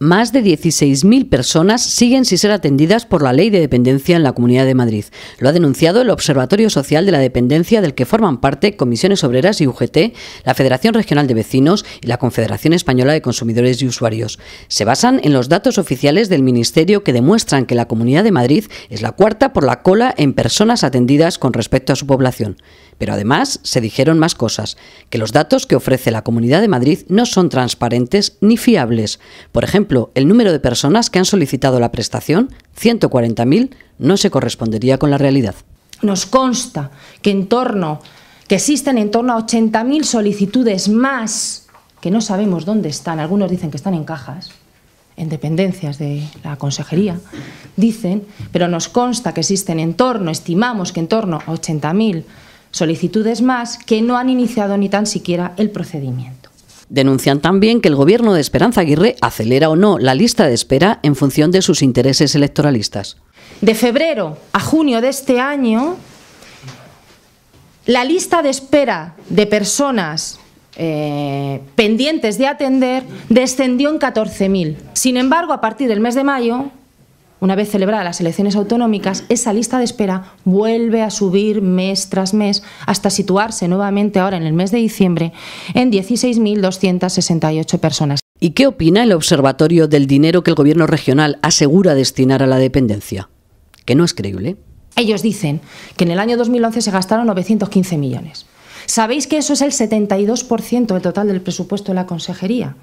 Más de 16.000 personas siguen sin ser atendidas por la ley de dependencia en la Comunidad de Madrid. Lo ha denunciado el Observatorio Social de la Dependencia del que forman parte Comisiones Obreras y UGT, la Federación Regional de Vecinos y la Confederación Española de Consumidores y Usuarios. Se basan en los datos oficiales del Ministerio que demuestran que la Comunidad de Madrid es la cuarta por la cola en personas atendidas con respecto a su población. Pero además se dijeron más cosas, que los datos que ofrece la Comunidad de Madrid no son transparentes ni fiables. Por ejemplo, el número de personas que han solicitado la prestación, 140.000, no se correspondería con la realidad. Nos consta que en torno que existen en torno a 80.000 solicitudes más que no sabemos dónde están, algunos dicen que están en cajas, en dependencias de la consejería, dicen, pero nos consta que existen en torno, estimamos que en torno a 80.000 solicitudes más que no han iniciado ni tan siquiera el procedimiento. Denuncian también que el gobierno de Esperanza Aguirre acelera o no la lista de espera en función de sus intereses electoralistas. De febrero a junio de este año, la lista de espera de personas eh, pendientes de atender descendió en 14.000. Sin embargo, a partir del mes de mayo, una vez celebradas las elecciones autonómicas, esa lista de espera vuelve a subir mes tras mes hasta situarse nuevamente ahora en el mes de diciembre en 16.268 personas. ¿Y qué opina el Observatorio del dinero que el Gobierno regional asegura destinar a la dependencia? ¿Que no es creíble? Ellos dicen que en el año 2011 se gastaron 915 millones. ¿Sabéis que eso es el 72% del total del presupuesto de la consejería?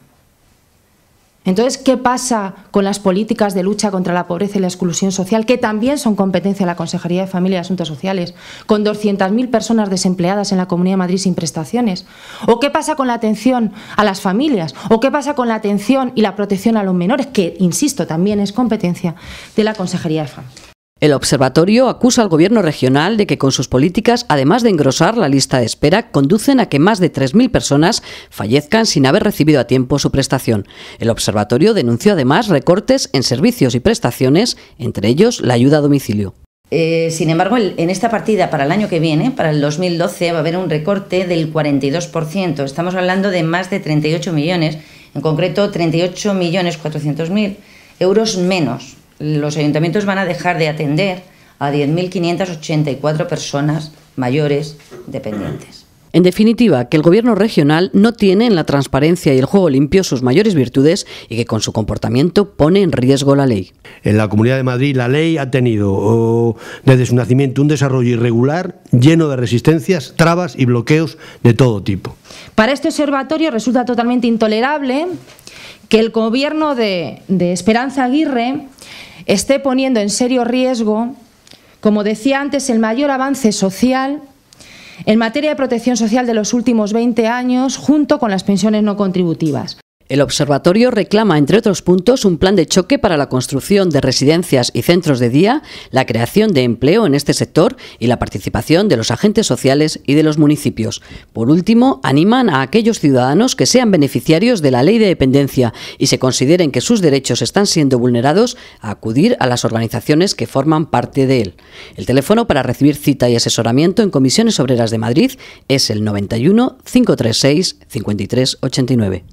Entonces, ¿qué pasa con las políticas de lucha contra la pobreza y la exclusión social, que también son competencia de la Consejería de Familia y Asuntos Sociales, con 200.000 personas desempleadas en la Comunidad de Madrid sin prestaciones? ¿O qué pasa con la atención a las familias? ¿O qué pasa con la atención y la protección a los menores, que, insisto, también es competencia de la Consejería de Familia? El observatorio acusa al gobierno regional de que con sus políticas, además de engrosar la lista de espera, conducen a que más de 3.000 personas fallezcan sin haber recibido a tiempo su prestación. El observatorio denunció además recortes en servicios y prestaciones, entre ellos la ayuda a domicilio. Eh, sin embargo, en esta partida para el año que viene, para el 2012, va a haber un recorte del 42%. Estamos hablando de más de 38 millones, en concreto 38 millones 400 mil euros menos los ayuntamientos van a dejar de atender a 10.584 personas mayores dependientes. En definitiva, que el gobierno regional no tiene en la transparencia y el juego limpio sus mayores virtudes y que con su comportamiento pone en riesgo la ley. En la Comunidad de Madrid la ley ha tenido desde su nacimiento un desarrollo irregular, lleno de resistencias, trabas y bloqueos de todo tipo. Para este observatorio resulta totalmente intolerable que el gobierno de, de Esperanza Aguirre esté poniendo en serio riesgo, como decía antes, el mayor avance social en materia de protección social de los últimos 20 años, junto con las pensiones no contributivas. El observatorio reclama, entre otros puntos, un plan de choque para la construcción de residencias y centros de día, la creación de empleo en este sector y la participación de los agentes sociales y de los municipios. Por último, animan a aquellos ciudadanos que sean beneficiarios de la ley de dependencia y se consideren que sus derechos están siendo vulnerados a acudir a las organizaciones que forman parte de él. El teléfono para recibir cita y asesoramiento en Comisiones Obreras de Madrid es el 91 536 5389.